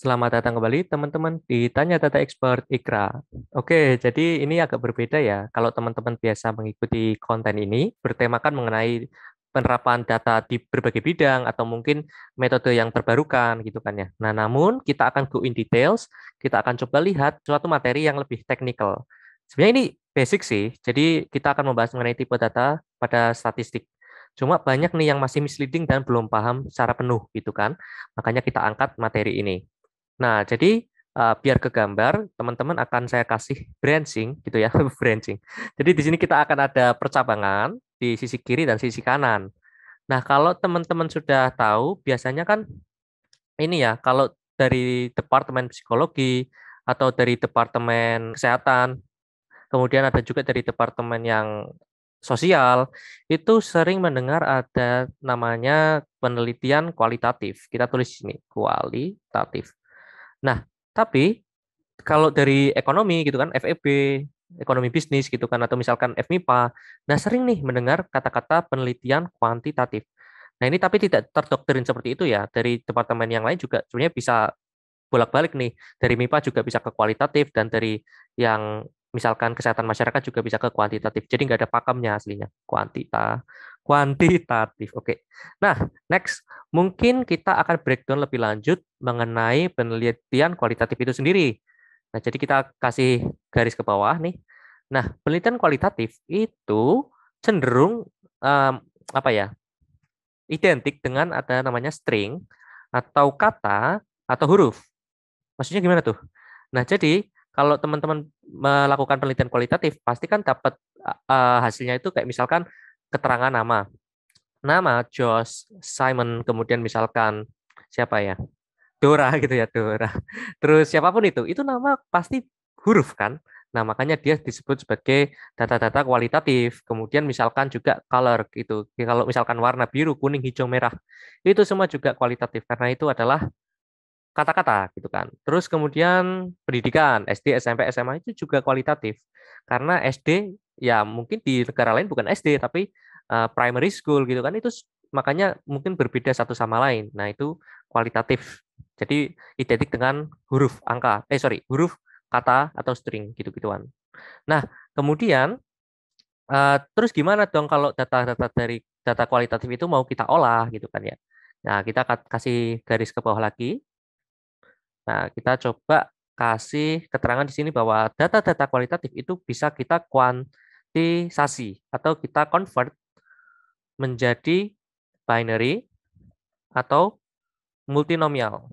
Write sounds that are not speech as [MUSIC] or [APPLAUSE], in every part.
Selamat datang kembali teman-teman di Tanya Data Expert Ikra. Oke, jadi ini agak berbeda ya. Kalau teman-teman biasa mengikuti konten ini, bertemakan mengenai penerapan data di berbagai bidang atau mungkin metode yang terbarukan gitu kan ya. Nah, namun kita akan go in details, kita akan coba lihat suatu materi yang lebih teknikal. Sebenarnya ini basic sih. Jadi kita akan membahas mengenai tipe data pada statistik. Cuma banyak nih yang masih misleading dan belum paham secara penuh gitu kan. Makanya kita angkat materi ini. Nah, jadi uh, biar ke gambar, teman-teman akan saya kasih branching gitu ya, [LAUGHS] branching. Jadi di sini kita akan ada percabangan di sisi kiri dan sisi kanan. Nah, kalau teman-teman sudah tahu, biasanya kan ini ya, kalau dari departemen psikologi atau dari departemen kesehatan, kemudian ada juga dari departemen yang sosial, itu sering mendengar ada namanya penelitian kualitatif. Kita tulis di sini, kualitatif. Nah, tapi kalau dari ekonomi gitu kan, FEB, ekonomi bisnis gitu kan, atau misalkan FMIPA, nah sering nih mendengar kata-kata penelitian kuantitatif. Nah ini tapi tidak terdoktrin seperti itu ya, dari departemen yang lain juga sebenarnya bisa bolak-balik nih, dari MIPA juga bisa ke kualitatif, dan dari yang misalkan kesehatan masyarakat juga bisa ke kuantitatif. Jadi nggak ada pakemnya aslinya, kuantita, kuantitatif. Oke. Nah, next, mungkin kita akan breakdown lebih lanjut mengenai penelitian kualitatif itu sendiri. Nah, jadi kita kasih garis ke bawah nih. Nah, penelitian kualitatif itu cenderung um, apa ya? identik dengan ada namanya string atau kata atau huruf. Maksudnya gimana tuh? Nah, jadi kalau teman-teman melakukan penelitian kualitatif, pasti kan dapat uh, hasilnya itu kayak misalkan keterangan nama. Nama Josh, Simon, kemudian misalkan siapa ya? Dora [LAUGHS] gitu ya, Dora. Terus siapa pun itu, itu nama pasti huruf kan? Nah, makanya dia disebut sebagai data-data kualitatif. Kemudian misalkan juga color gitu. Kalau misalkan warna biru, kuning, hijau, merah, itu semua juga kualitatif karena itu adalah kata-kata gitu kan. Terus kemudian pendidikan SD, SMP, SMA itu juga kualitatif. Karena SD ya mungkin di negara lain bukan SD tapi uh, primary school gitu kan itu makanya mungkin berbeda satu sama lain. Nah, itu kualitatif. Jadi identik dengan huruf angka. Eh sorry, huruf kata atau string gitu-gituan. Nah, kemudian uh, terus gimana dong kalau data-data dari data kualitatif itu mau kita olah gitu kan ya. Nah, kita kasih garis ke bawah lagi. Nah, kita coba kasih keterangan di sini bahwa data-data kualitatif itu bisa kita kuant kuantisasi atau kita convert menjadi binary atau multinomial.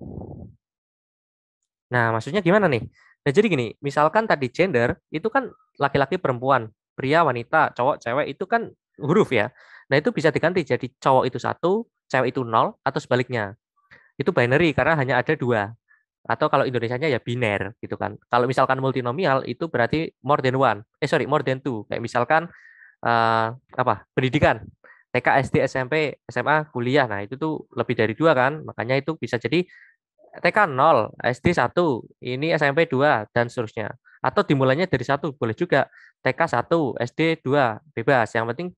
Nah, maksudnya gimana nih? Nah, jadi gini, misalkan tadi gender itu kan laki-laki perempuan, pria, wanita, cowok, cewek itu kan huruf ya. Nah, itu bisa diganti jadi cowok itu satu, cewek itu nol, atau sebaliknya. Itu binary karena hanya ada dua atau kalau Indonesianya ya biner gitu kan. Kalau misalkan multinomial itu berarti more than one. Eh sorry, more than two. Kayak misalkan uh, apa? Pendidikan. TK, SD, SMP, SMA, kuliah. Nah, itu tuh lebih dari dua kan. Makanya itu bisa jadi TK 0, SD 1, ini SMP 2 dan seterusnya. Atau dimulainya dari satu boleh juga. TK 1, SD 2, bebas. Yang penting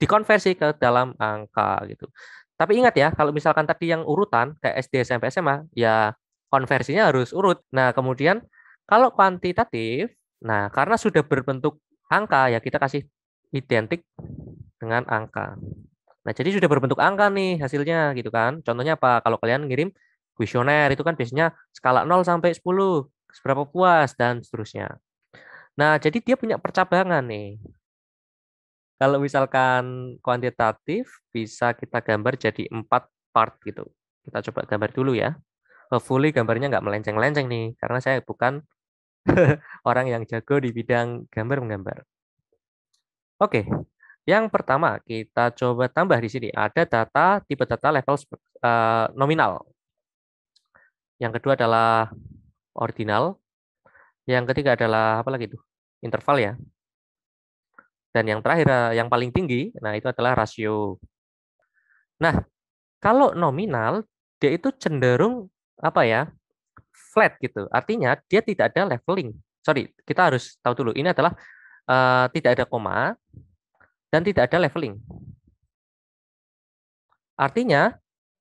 dikonversi ke dalam angka gitu. Tapi ingat ya, kalau misalkan tadi yang urutan kayak SD, SMP, SMA, ya konversinya harus urut. Nah, kemudian kalau kuantitatif, nah karena sudah berbentuk angka ya kita kasih identik dengan angka. Nah, jadi sudah berbentuk angka nih hasilnya gitu kan. Contohnya apa? Kalau kalian ngirim kuesioner itu kan biasanya skala 0 sampai 10, seberapa puas dan seterusnya. Nah, jadi dia punya percabangan nih. Kalau misalkan kuantitatif bisa kita gambar jadi empat part gitu. Kita coba gambar dulu ya hopefully gambarnya nggak melenceng-lenceng nih, karena saya bukan [LAUGHS] orang yang jago di bidang gambar menggambar. Oke, yang pertama kita coba tambah di sini ada data tipe data level uh, nominal. Yang kedua adalah ordinal. Yang ketiga adalah apa lagi itu? Interval ya. Dan yang terakhir eh, yang paling tinggi, nah itu adalah rasio. Nah, kalau nominal dia itu cenderung apa ya flat gitu. Artinya dia tidak ada leveling. Sorry, kita harus tahu dulu. Ini adalah uh, tidak ada koma dan tidak ada leveling. Artinya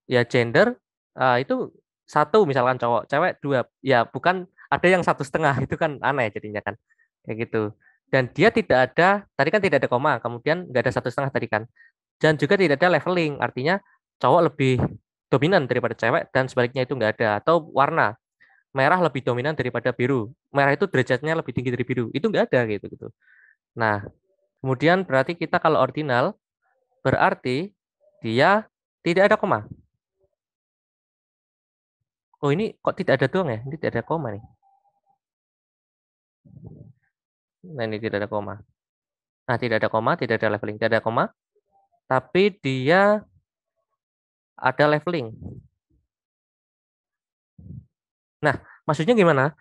ya gender uh, itu satu misalkan cowok, cewek dua, ya bukan ada yang satu setengah [LAUGHS] itu kan aneh jadinya kan kayak gitu. Dan dia tidak ada, tadi kan tidak ada koma, kemudian nggak ada satu setengah tadi kan. Dan juga tidak ada leveling, artinya cowok lebih dominan daripada cewek dan sebaliknya itu nggak ada. Atau warna, merah lebih dominan daripada biru. Merah itu derajatnya lebih tinggi dari biru. Itu nggak ada gitu gitu. Nah, kemudian berarti kita kalau ordinal berarti dia tidak ada koma. Oh ini kok tidak ada doang ya? Ini tidak ada koma nih. Nah ini tidak ada koma. Nah tidak ada koma, tidak ada leveling, tidak ada koma. Tapi dia ada leveling. Nah, maksudnya gimana?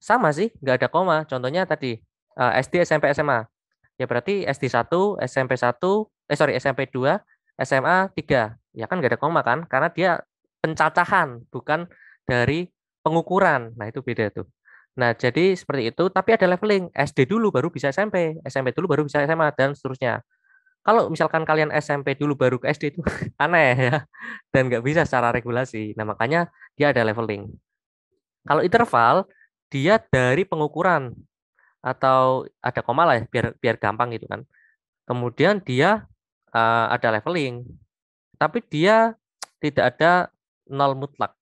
Sama sih, nggak ada koma. Contohnya tadi, eh, SD, SMP, SMA. Ya berarti SD 1, SMP 1, eh sorry, SMP 2, SMA 3. Ya kan nggak ada koma kan? Karena dia pencacahan, bukan dari pengukuran. Nah, itu beda tuh. Nah, jadi seperti itu, tapi ada leveling. SD dulu baru bisa SMP, SMP dulu baru bisa SMA, dan seterusnya. Kalau misalkan kalian SMP dulu baru ke SD itu [LAUGHS] aneh ya, dan nggak bisa secara regulasi. Nah, makanya dia ada leveling. Kalau interval dia dari pengukuran atau ada koma lah ya, biar biar gampang gitu kan. Kemudian dia uh, ada leveling, tapi dia tidak ada nol mutlak.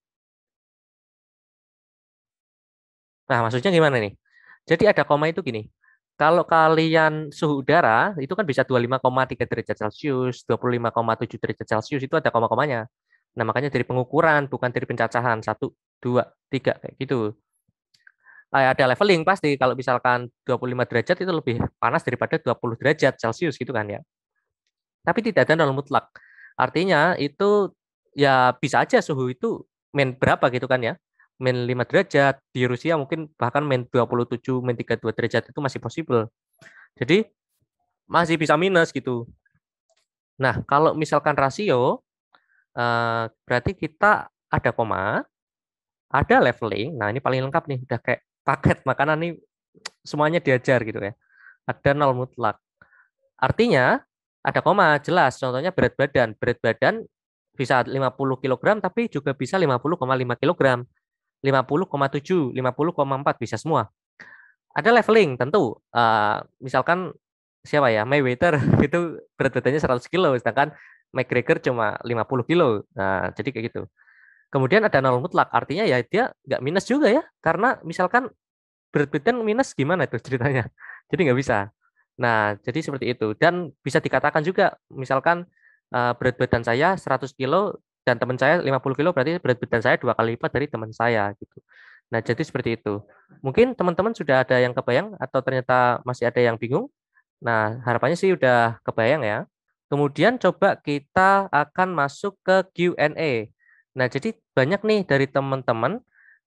Nah, maksudnya gimana nih? Jadi ada koma itu gini. Kalau kalian suhu udara itu kan bisa 25,3 derajat Celcius, 25,7 derajat Celcius itu ada koma-komanya. Nah, makanya dari pengukuran bukan dari pencacahan. Satu, dua, tiga kayak gitu. Ada leveling pasti kalau misalkan 25 derajat itu lebih panas daripada 20 derajat Celcius gitu kan ya. Tapi tidak ada nol mutlak. Artinya itu ya bisa aja suhu itu main berapa gitu kan ya. Main 5 derajat, di Rusia mungkin bahkan main 27, main 32 derajat itu masih possible. Jadi masih bisa minus gitu. Nah, kalau misalkan rasio eh, berarti kita ada koma, ada leveling. Nah, ini paling lengkap nih, udah kayak paket makanan nih semuanya diajar gitu ya. Ada nol mutlak. Artinya ada koma jelas. Contohnya berat badan. Berat badan bisa 50 kg tapi juga bisa 50,5 kg. 50,7, 50,4 bisa semua. Ada leveling tentu. Uh, misalkan siapa ya Mayweather [LAUGHS] itu berat badannya 100 kilo sedangkan McGregor cuma 50 kilo. Nah, jadi kayak gitu. Kemudian ada nol mutlak, artinya ya dia nggak minus juga ya, karena misalkan berat badan minus gimana itu ceritanya? [LAUGHS] Jadi nggak bisa. Nah, jadi seperti itu. Dan bisa dikatakan juga, misalkan uh, berat badan saya 100 kilo dan teman saya 50 kilo, berarti berat badan saya dua kali lipat dari teman saya gitu. Nah, jadi seperti itu. Mungkin teman-teman sudah ada yang kebayang atau ternyata masih ada yang bingung. Nah, harapannya sih udah kebayang ya. Kemudian coba kita akan masuk ke Q&A. Nah, jadi banyak nih dari teman-teman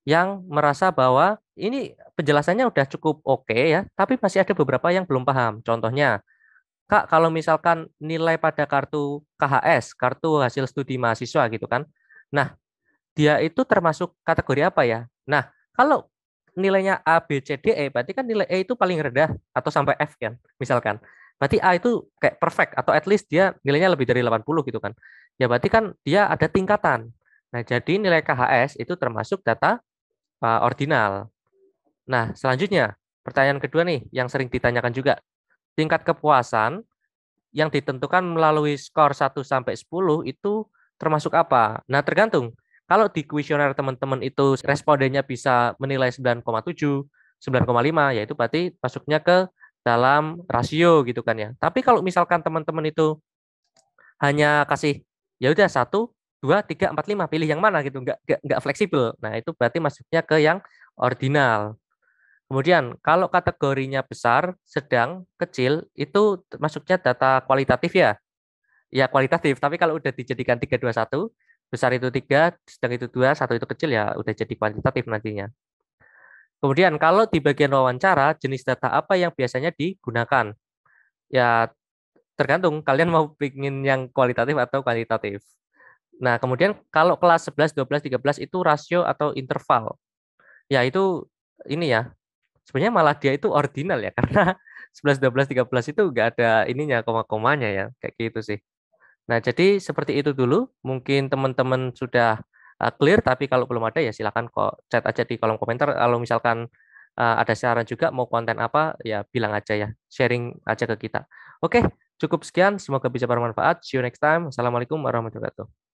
yang merasa bahwa ini penjelasannya udah cukup oke okay ya, tapi masih ada beberapa yang belum paham. Contohnya, Kak, kalau misalkan nilai pada kartu KHS, kartu hasil studi mahasiswa gitu kan. Nah, dia itu termasuk kategori apa ya? Nah, kalau nilainya A, B, C, D, E, berarti kan nilai E itu paling rendah atau sampai F kan, misalkan. Berarti A itu kayak perfect atau at least dia nilainya lebih dari 80 gitu kan. Ya berarti kan dia ada tingkatan. Nah, jadi nilai KHS itu termasuk data uh, ordinal. Nah, selanjutnya, pertanyaan kedua nih yang sering ditanyakan juga. Tingkat kepuasan yang ditentukan melalui skor 1 sampai 10 itu termasuk apa? Nah, tergantung. Kalau di kuesioner teman-teman itu respondennya bisa menilai 9,7, 9,5, yaitu berarti masuknya ke dalam rasio gitu kan ya. Tapi kalau misalkan teman-teman itu hanya kasih ya udah satu dua tiga empat lima pilih yang mana gitu nggak nggak, nggak fleksibel nah itu berarti masuknya ke yang ordinal kemudian kalau kategorinya besar sedang kecil itu masuknya data kualitatif ya ya kualitatif tapi kalau udah dijadikan tiga dua satu besar itu tiga sedang itu dua satu itu kecil ya udah jadi kuantitatif nantinya kemudian kalau di bagian wawancara jenis data apa yang biasanya digunakan ya tergantung kalian mau ingin yang kualitatif atau kuantitatif Nah, kemudian kalau kelas 11, 12, 13 itu rasio atau interval. Ya, itu ini ya. Sebenarnya malah dia itu ordinal ya [LAUGHS] karena 11, 12, 13 itu enggak ada ininya koma-komanya ya, kayak gitu sih. Nah, jadi seperti itu dulu. Mungkin teman-teman sudah uh, clear, tapi kalau belum ada ya silakan kok chat aja di kolom komentar. Kalau misalkan uh, ada saran juga mau konten apa, ya bilang aja ya, sharing aja ke kita. Oke, cukup sekian. Semoga bisa bermanfaat. See you next time. Assalamualaikum warahmatullahi wabarakatuh.